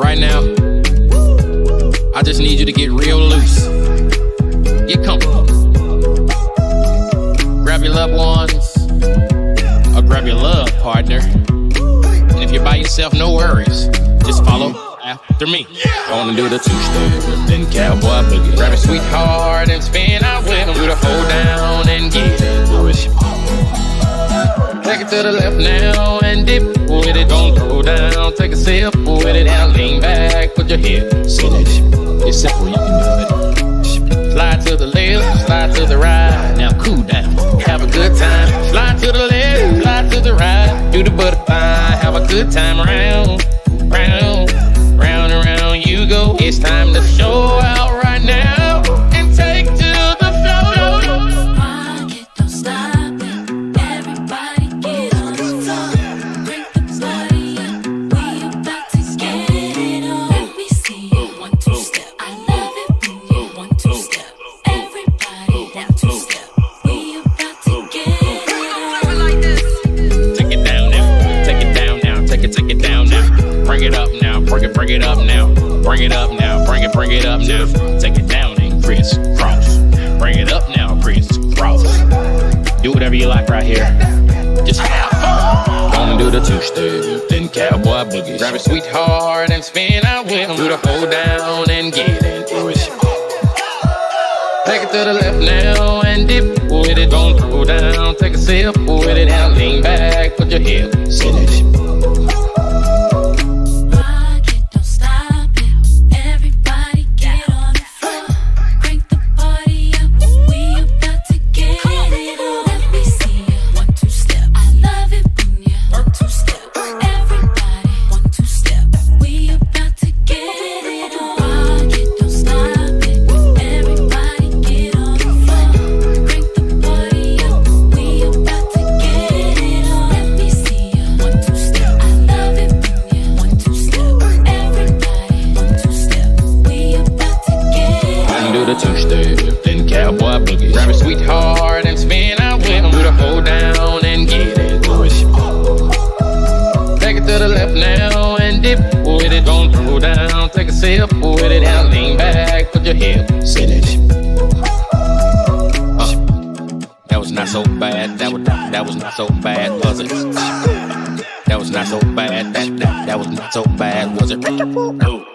Right now, I just need you to get real loose. Get comfortable. Grab your loved ones, or grab your love partner. And if you're by yourself, no worries. Just follow after me. Gonna do the two step, then cowboy boogie. Grab a sweetheart and spin out with him. Do the hoedown and get it. Take it to the left now and dip with it. Don't throw down. Take a sip with it. Now lean back, put your head. It's simple, you can do it. Slide to the left, slide to the right. Now cool down, have a good time. Slide to the left, slide to the right. Do the butterfly, have a good time round, round, round and round you go. It's time to show out Bring it up now. Bring it, bring it up now. Bring it up now. Bring it, bring it up now. Take it down and crisscross. Bring it up now, crisscross. Do whatever you like right here. Just have fun. Gonna do the two step, then cowboy boogie. Grab a sweetheart and spin out with him. Do the hoedown and get into it. Take it to the left now and dip with it. Don't throw down. Take a sip with it. Now lean back, put your hip. Boogie. Grab a sweetheart and spin out with him. Do the hoedown and get into it. Take it to the left now and dip with it. Don't throw down. Take a sip with it. Now lean back, put your hip. Sit it. Uh, that was not so bad. That was that was not so bad, was it? That was not so bad. That that, that was not so bad, was it? No.